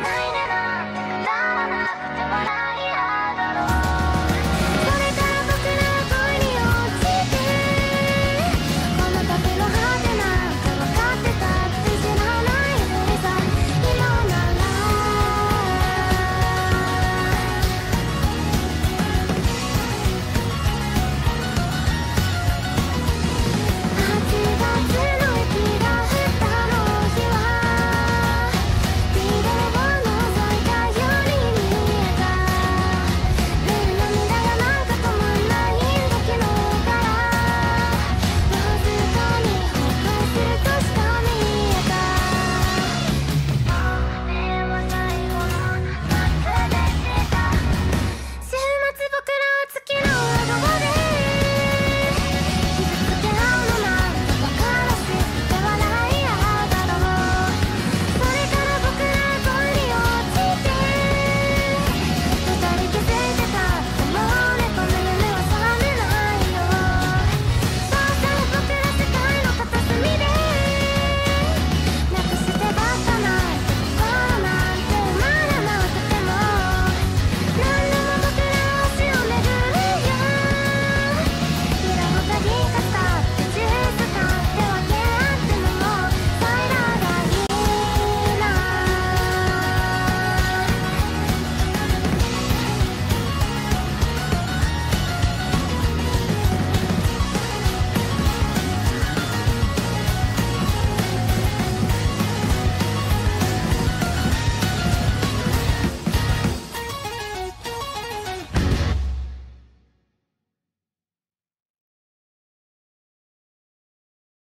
mine.